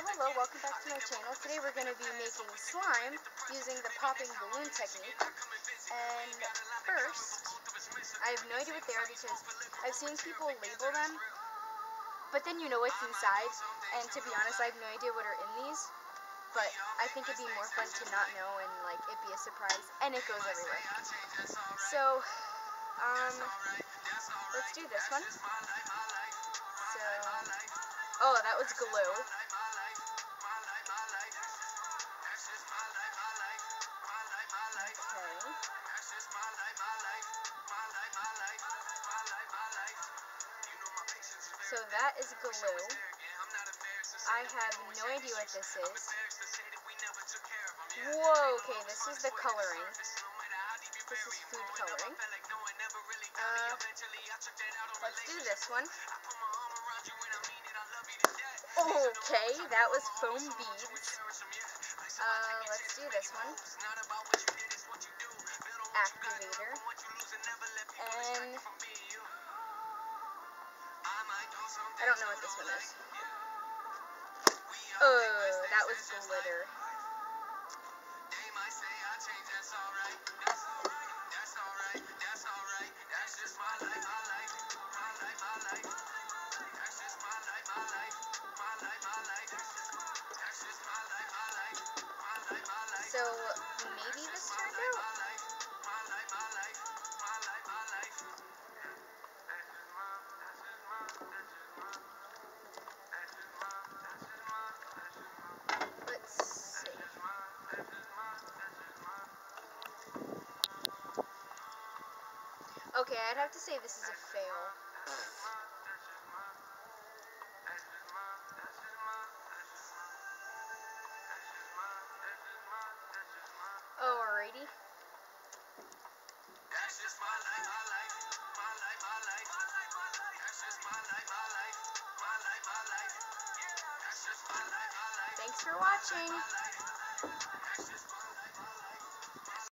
hello, welcome back to my channel. Today we're going to be making slime using the popping balloon technique. And first, I have no idea what they are because I've seen people label them, but then you know what's inside. And to be honest, I have no idea what are in these. But I think it'd be more fun to not know and like it be a surprise. And it goes everywhere. So, um, let's do this one. So, oh, that was glue. So that is glue. I have no idea what this is. Whoa, okay, this is the coloring. This is food coloring. Uh, let's do this one. Okay, that was foam beads. Uh, let's do this one. Activator. And I don't know what this one is. Oh, that was glitter. So, maybe this turned out? Okay, I'd have to say this is a fail. Oh, alrighty. Thanks for watching.